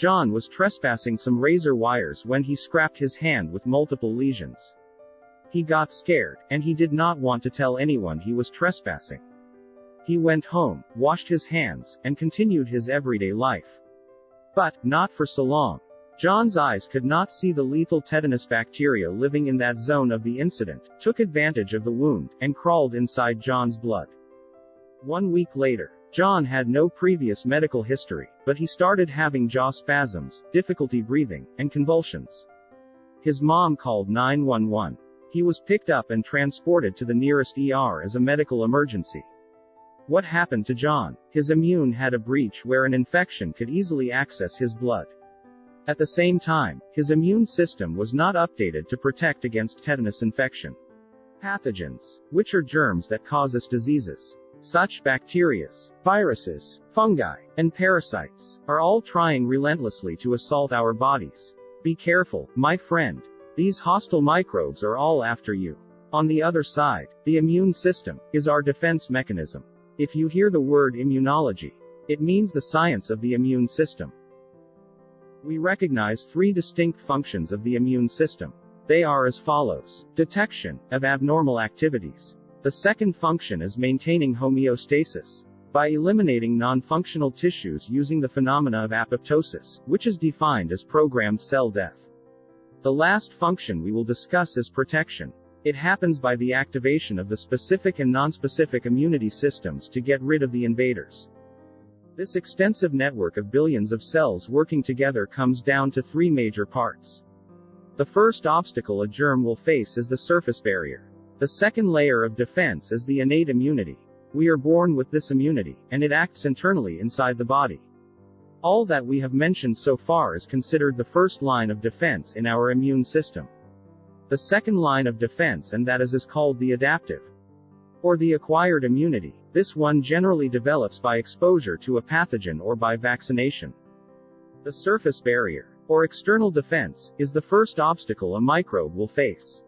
John was trespassing some razor wires when he scrapped his hand with multiple lesions. He got scared, and he did not want to tell anyone he was trespassing. He went home, washed his hands, and continued his everyday life. But, not for so long. John's eyes could not see the lethal tetanus bacteria living in that zone of the incident, took advantage of the wound, and crawled inside John's blood. One week later, John had no previous medical history, but he started having jaw spasms, difficulty breathing, and convulsions. His mom called 911. He was picked up and transported to the nearest ER as a medical emergency. What happened to John? His immune had a breach where an infection could easily access his blood. At the same time, his immune system was not updated to protect against tetanus infection. Pathogens, which are germs that cause us diseases. Such bacteria, viruses, fungi, and parasites are all trying relentlessly to assault our bodies. Be careful, my friend. These hostile microbes are all after you. On the other side, the immune system is our defense mechanism. If you hear the word immunology, it means the science of the immune system. We recognize three distinct functions of the immune system. They are as follows detection of abnormal activities, the second function is maintaining homeostasis. By eliminating non-functional tissues using the phenomena of apoptosis, which is defined as programmed cell death. The last function we will discuss is protection. It happens by the activation of the specific and nonspecific immunity systems to get rid of the invaders. This extensive network of billions of cells working together comes down to three major parts. The first obstacle a germ will face is the surface barrier. The second layer of defense is the innate immunity. We are born with this immunity, and it acts internally inside the body. All that we have mentioned so far is considered the first line of defense in our immune system. The second line of defense and that is, is called the adaptive or the acquired immunity. This one generally develops by exposure to a pathogen or by vaccination. The surface barrier, or external defense, is the first obstacle a microbe will face.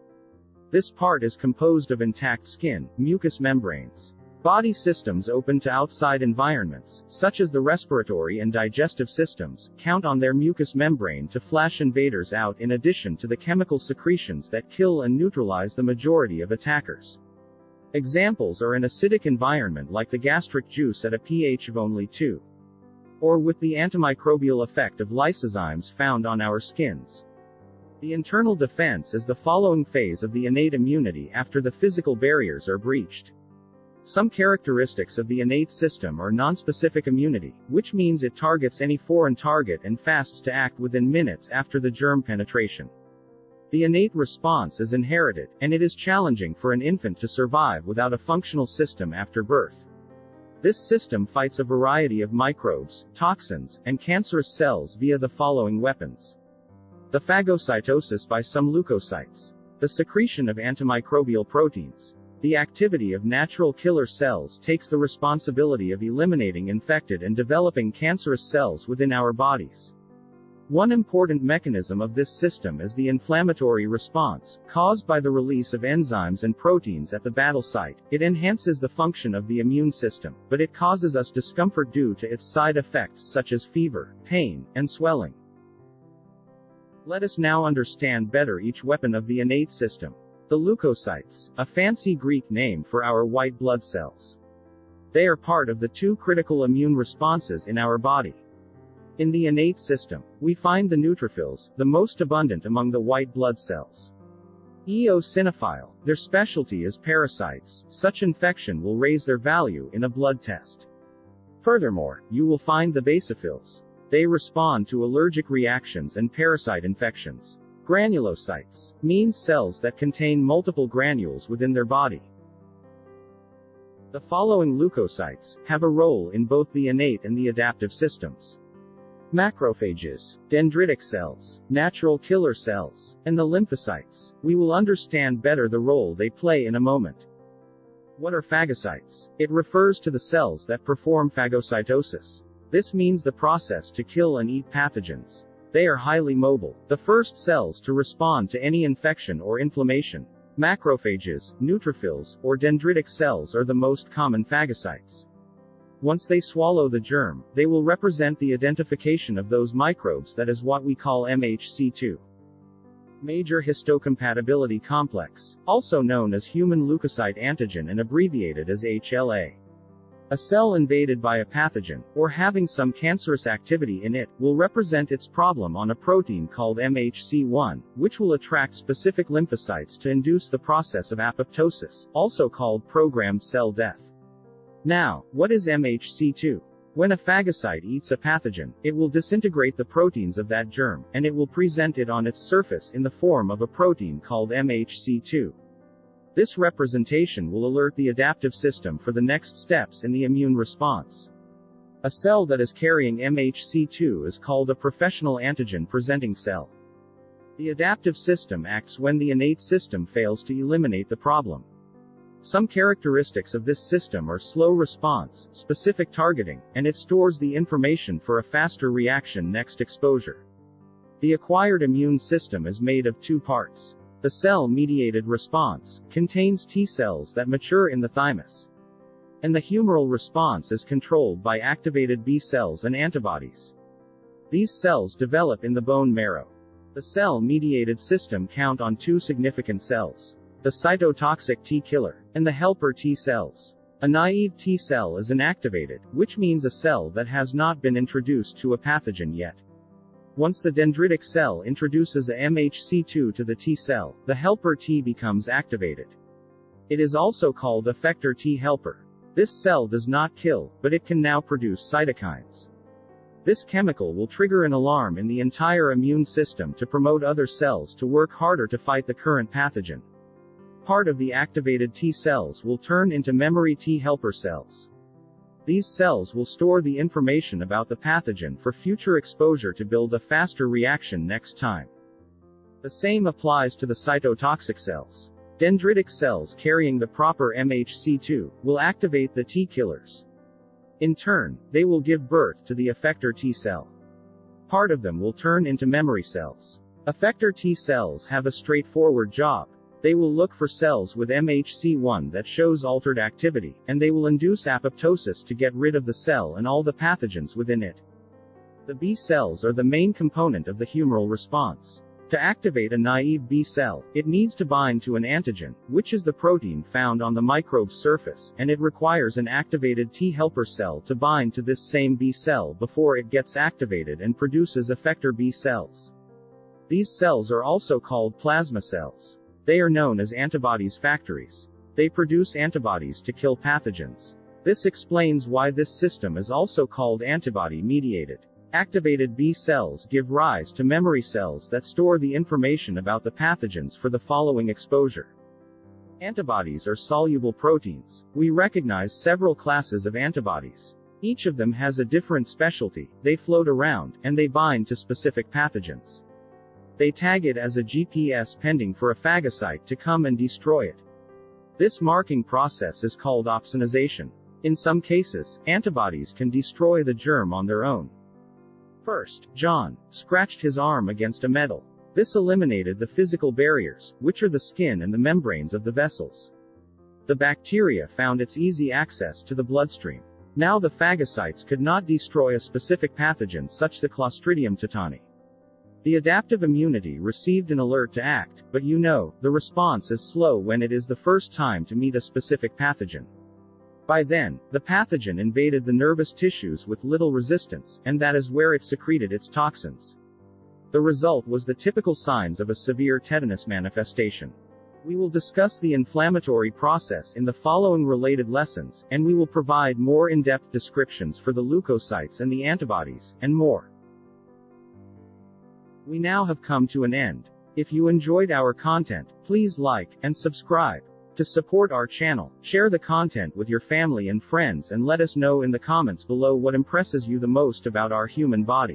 This part is composed of intact skin, mucous membranes. Body systems open to outside environments, such as the respiratory and digestive systems, count on their mucous membrane to flash invaders out in addition to the chemical secretions that kill and neutralize the majority of attackers. Examples are an acidic environment like the gastric juice at a pH of only 2. Or with the antimicrobial effect of lysozymes found on our skins. The internal defense is the following phase of the innate immunity after the physical barriers are breached. Some characteristics of the innate system are nonspecific immunity, which means it targets any foreign target and fasts to act within minutes after the germ penetration. The innate response is inherited, and it is challenging for an infant to survive without a functional system after birth. This system fights a variety of microbes, toxins, and cancerous cells via the following weapons. The phagocytosis by some leukocytes. The secretion of antimicrobial proteins. The activity of natural killer cells takes the responsibility of eliminating infected and developing cancerous cells within our bodies. One important mechanism of this system is the inflammatory response, caused by the release of enzymes and proteins at the battle site. It enhances the function of the immune system, but it causes us discomfort due to its side effects such as fever, pain, and swelling. Let us now understand better each weapon of the innate system. The leukocytes, a fancy Greek name for our white blood cells. They are part of the two critical immune responses in our body. In the innate system, we find the neutrophils, the most abundant among the white blood cells. Eosinophile, their specialty is parasites, such infection will raise their value in a blood test. Furthermore, you will find the basophils, they respond to allergic reactions and parasite infections. Granulocytes means cells that contain multiple granules within their body. The following leukocytes have a role in both the innate and the adaptive systems. Macrophages, dendritic cells, natural killer cells, and the lymphocytes. We will understand better the role they play in a moment. What are phagocytes? It refers to the cells that perform phagocytosis. This means the process to kill and eat pathogens. They are highly mobile, the first cells to respond to any infection or inflammation. Macrophages, neutrophils, or dendritic cells are the most common phagocytes. Once they swallow the germ, they will represent the identification of those microbes that is what we call MHC2. Major histocompatibility complex, also known as human leukocyte antigen and abbreviated as HLA. A cell invaded by a pathogen, or having some cancerous activity in it, will represent its problem on a protein called MHC1, which will attract specific lymphocytes to induce the process of apoptosis, also called programmed cell death. Now, what is MHC2? When a phagocyte eats a pathogen, it will disintegrate the proteins of that germ, and it will present it on its surface in the form of a protein called MHC2. This representation will alert the adaptive system for the next steps in the immune response. A cell that is carrying MHC2 is called a professional antigen presenting cell. The adaptive system acts when the innate system fails to eliminate the problem. Some characteristics of this system are slow response, specific targeting, and it stores the information for a faster reaction next exposure. The acquired immune system is made of two parts. The cell-mediated response contains T cells that mature in the thymus. And the humoral response is controlled by activated B cells and antibodies. These cells develop in the bone marrow. The cell-mediated system count on two significant cells. The cytotoxic T killer, and the helper T cells. A naive T cell is inactivated, which means a cell that has not been introduced to a pathogen yet. Once the dendritic cell introduces a MHC2 to the T cell, the helper T becomes activated. It is also called effector T helper. This cell does not kill, but it can now produce cytokines. This chemical will trigger an alarm in the entire immune system to promote other cells to work harder to fight the current pathogen. Part of the activated T cells will turn into memory T helper cells. These cells will store the information about the pathogen for future exposure to build a faster reaction next time. The same applies to the cytotoxic cells. Dendritic cells carrying the proper MHC2 will activate the T killers. In turn, they will give birth to the effector T cell. Part of them will turn into memory cells. Effector T cells have a straightforward job. They will look for cells with MHC1 that shows altered activity, and they will induce apoptosis to get rid of the cell and all the pathogens within it. The B cells are the main component of the humoral response. To activate a naive B cell, it needs to bind to an antigen, which is the protein found on the microbe's surface, and it requires an activated T helper cell to bind to this same B cell before it gets activated and produces effector B cells. These cells are also called plasma cells. They are known as antibodies factories. They produce antibodies to kill pathogens. This explains why this system is also called antibody-mediated. Activated B cells give rise to memory cells that store the information about the pathogens for the following exposure. Antibodies are soluble proteins. We recognize several classes of antibodies. Each of them has a different specialty, they float around, and they bind to specific pathogens. They tag it as a GPS pending for a phagocyte to come and destroy it. This marking process is called opsonization. In some cases, antibodies can destroy the germ on their own. First, John scratched his arm against a metal. This eliminated the physical barriers, which are the skin and the membranes of the vessels. The bacteria found its easy access to the bloodstream. Now the phagocytes could not destroy a specific pathogen such the Clostridium tetani. The adaptive immunity received an alert to act, but you know, the response is slow when it is the first time to meet a specific pathogen. By then, the pathogen invaded the nervous tissues with little resistance, and that is where it secreted its toxins. The result was the typical signs of a severe tetanus manifestation. We will discuss the inflammatory process in the following related lessons, and we will provide more in-depth descriptions for the leukocytes and the antibodies, and more. We now have come to an end. If you enjoyed our content, please like and subscribe. To support our channel, share the content with your family and friends and let us know in the comments below what impresses you the most about our human body.